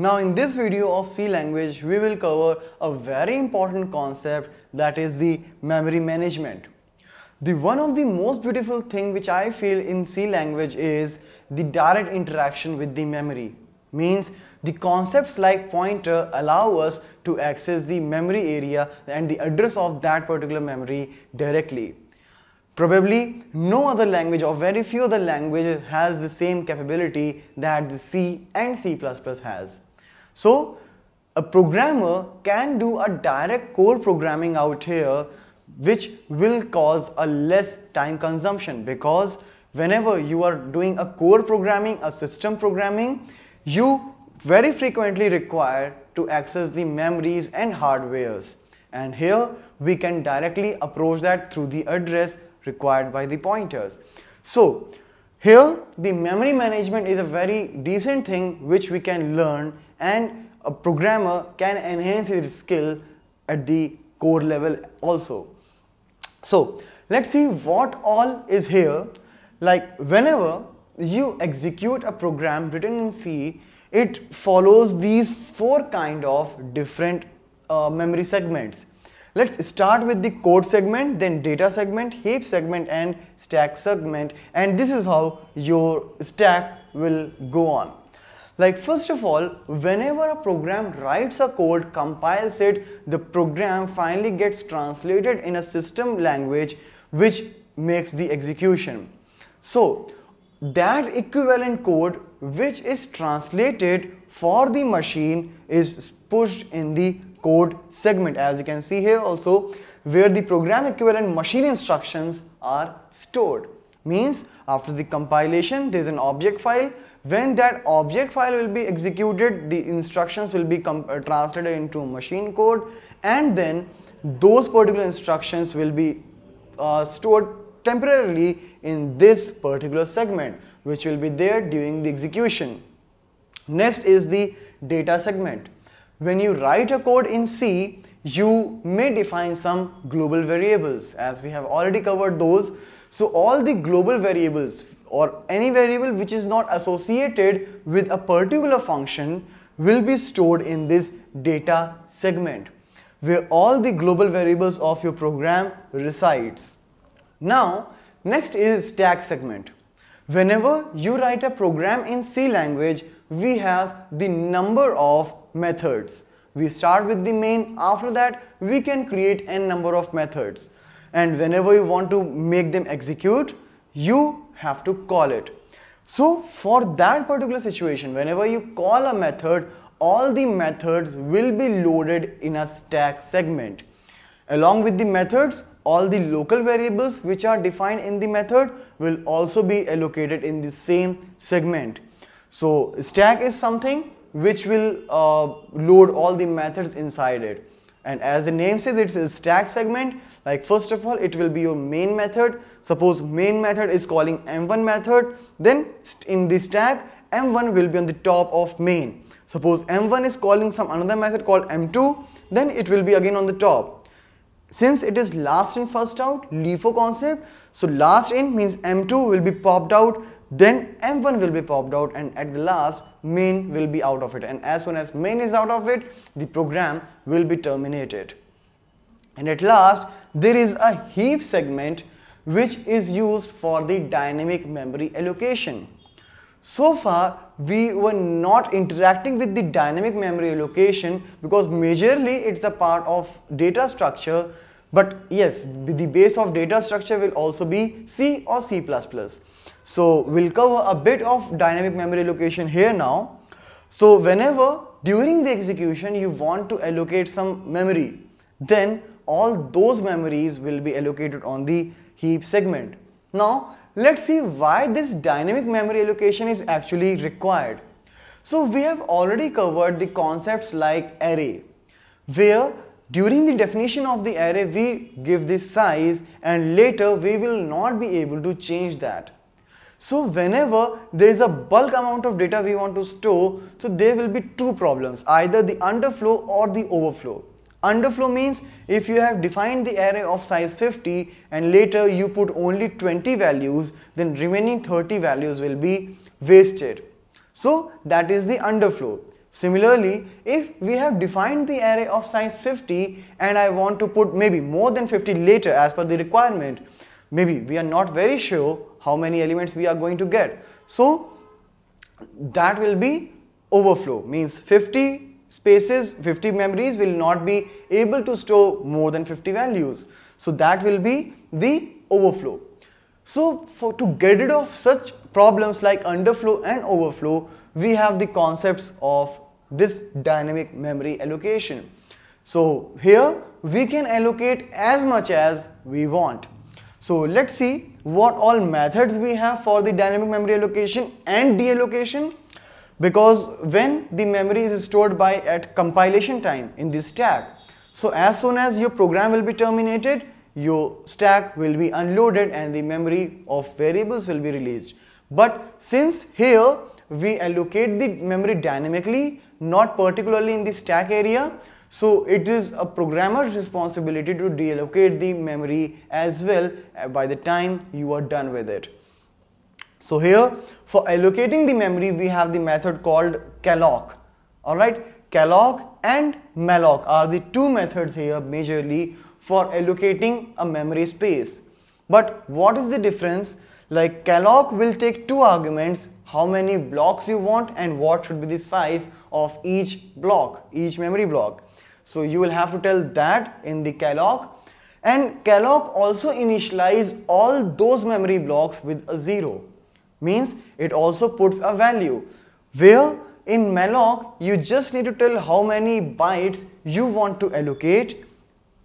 Now in this video of C language, we will cover a very important concept that is the memory management. The one of the most beautiful thing which I feel in C language is the direct interaction with the memory. Means the concepts like pointer allow us to access the memory area and the address of that particular memory directly. Probably no other language or very few other languages has the same capability that the C and C++ has. So a programmer can do a direct core programming out here which will cause a less time consumption because whenever you are doing a core programming, a system programming, you very frequently require to access the memories and hardwares. And here we can directly approach that through the address required by the pointers. So here the memory management is a very decent thing which we can learn and a programmer can enhance his skill at the core level also. So let's see what all is here. Like whenever you execute a program written in C, it follows these four kind of different uh, memory segments. Let's start with the code segment, then data segment, heap segment and stack segment and this is how your stack will go on. Like first of all, whenever a program writes a code, compiles it, the program finally gets translated in a system language which makes the execution. So that equivalent code which is translated for the machine is pushed in the code segment as you can see here also where the program equivalent machine instructions are stored means after the compilation there is an object file. When that object file will be executed the instructions will be uh, translated into machine code. And then those particular instructions will be uh, stored temporarily in this particular segment which will be there during the execution. Next is the data segment. When you write a code in C you may define some global variables as we have already covered those so all the global variables or any variable which is not associated with a particular function will be stored in this data segment where all the global variables of your program resides. Now next is stack segment. Whenever you write a program in C language, we have the number of methods. We start with the main, after that we can create n number of methods and whenever you want to make them execute you have to call it. So for that particular situation whenever you call a method all the methods will be loaded in a stack segment. Along with the methods all the local variables which are defined in the method will also be allocated in the same segment. So stack is something which will uh, load all the methods inside it and as the name says it's a stack segment. Like first of all it will be your main method. Suppose main method is calling m1 method. Then in the stack m1 will be on the top of main. Suppose m1 is calling some another method called m2 then it will be again on the top since it is last in first out LIFO concept so last in means m2 will be popped out then m1 will be popped out and at the last main will be out of it. And as soon as main is out of it the program will be terminated. And at last there is a heap segment which is used for the dynamic memory allocation so far we were not interacting with the dynamic memory allocation because majorly it's a part of data structure but yes the base of data structure will also be C or C++ so we'll cover a bit of dynamic memory allocation here now. So whenever during the execution you want to allocate some memory, then all those memories will be allocated on the heap segment. Now let's see why this dynamic memory allocation is actually required. So we have already covered the concepts like array, where during the definition of the array we give this size and later we will not be able to change that. So whenever there is a bulk amount of data we want to store, so there will be two problems, either the underflow or the overflow. Underflow means if you have defined the array of size 50 and later you put only 20 values, then remaining 30 values will be wasted. So that is the underflow. Similarly, if we have defined the array of size 50 and I want to put maybe more than 50 later as per the requirement, maybe we are not very sure how many elements we are going to get. So that will be overflow means 50 spaces 50 memories will not be able to store more than 50 values. So that will be the overflow. So for to get rid of such problems like underflow and overflow we have the concepts of this dynamic memory allocation. So here we can allocate as much as we want. So let's see what all methods we have for the dynamic memory allocation and deallocation because when the memory is stored by at compilation time in the stack so as soon as your program will be terminated your stack will be unloaded and the memory of variables will be released. But since here we allocate the memory dynamically not particularly in the stack area so it is a programmer's responsibility to deallocate the memory as well uh, by the time you are done with it so here for allocating the memory we have the method called calloc. Alright, calloc and malloc are the two methods here majorly for allocating a memory space. But what is the difference? Like calloc will take two arguments how many blocks you want and what should be the size of each block, each memory block. So you will have to tell that in the calloc and calloc also initialize all those memory blocks with a 0 means it also puts a value. Where in malloc you just need to tell how many bytes you want to allocate.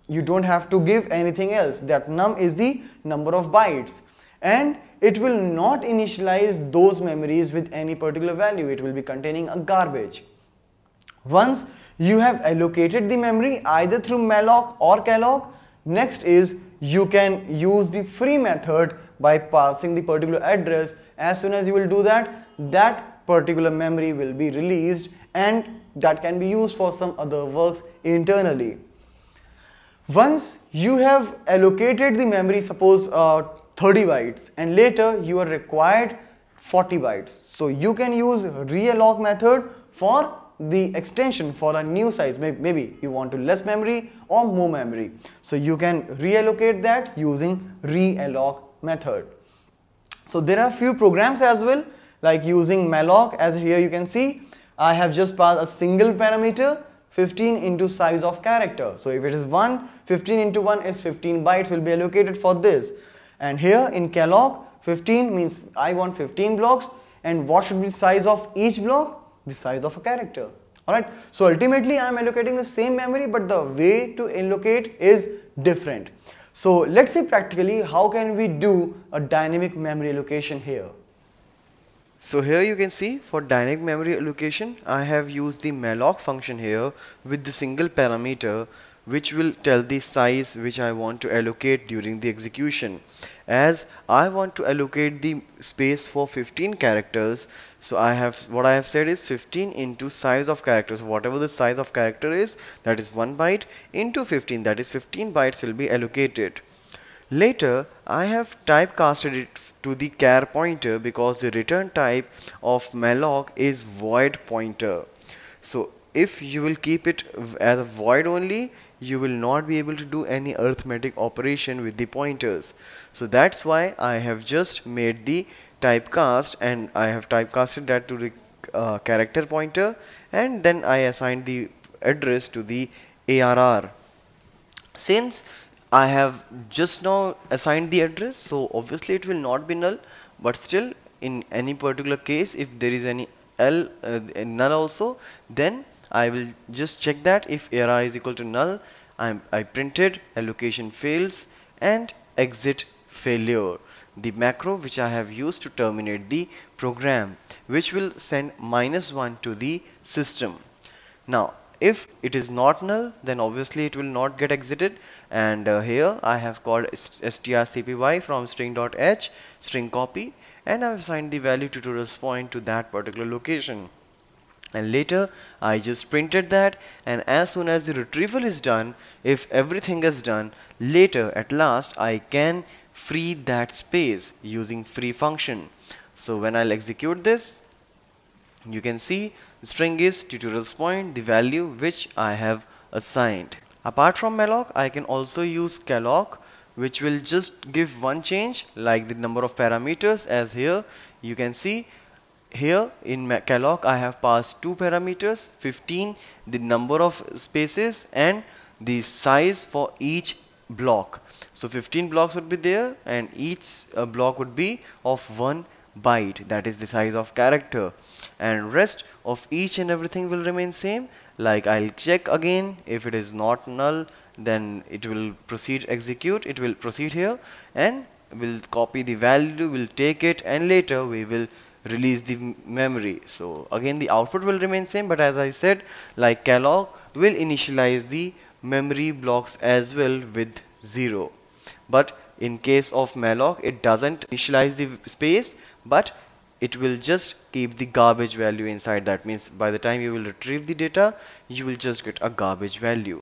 You don't have to give anything else. That num is the number of bytes. And it will not initialize those memories with any particular value. It will be containing a garbage. Once you have allocated the memory either through malloc or calloc next is you can use the free method by passing the particular address. As soon as you will do that that particular memory will be released and that can be used for some other works internally. Once you have allocated the memory suppose uh, 30 bytes and later you are required 40 bytes. So you can use realloc method for the extension for a new size. Maybe you want to less memory or more memory. So you can reallocate that using realloc method. So there are few programs as well like using malloc as here you can see I have just passed a single parameter 15 into size of character. So if it is 1, 15 into 1 is 15 bytes will be allocated for this. And here in calloc 15 means I want 15 blocks and what should be size of each block? The size of a character. Alright, so ultimately I am allocating the same memory but the way to allocate is different. So let's say practically how can we do a dynamic memory allocation here. So here you can see for dynamic memory allocation I have used the malloc function here with the single parameter which will tell the size which I want to allocate during the execution. As I want to allocate the space for 15 characters so I have what I have said is 15 into size of characters. Whatever the size of character is that is 1 byte into 15 that is 15 bytes will be allocated. Later I have typecasted it to the char pointer because the return type of malloc is void pointer. So if you will keep it as a void only you will not be able to do any arithmetic operation with the pointers. So that's why I have just made the typecast and I have typecasted that to the uh, character pointer and then I assigned the address to the ARR since I have just now assigned the address so obviously it will not be null but still in any particular case if there is any L uh, null also then I will just check that. If ARR is equal to null I'm, I printed allocation fails and exit failure. The macro which I have used to terminate the program which will send minus 1 to the system. Now if it is not null then obviously it will not get exited. And uh, here I have called strcpy from string.h string copy and I have assigned the value to correspond to that particular location and later I just printed that. And as soon as the retrieval is done if everything is done later at last I can free that space using free function. So when I'll execute this you can see string is tutorials point the value which I have assigned. Apart from malloc I can also use calloc which will just give one change like the number of parameters as here. You can see here in calloc I have passed two parameters 15 the number of spaces and the size for each block. So 15 blocks would be there and each uh, block would be of one byte that is the size of character. And rest of each and everything will remain same. Like I'll check again. If it is not null then it will proceed execute. It will proceed here and will copy the value will take it and later we will release the memory. So again the output will remain same but as I said like calloc will initialize the memory blocks as well with 0 but in case of malloc it doesn't initialize the space but it will just keep the garbage value inside. That means by the time you will retrieve the data you will just get a garbage value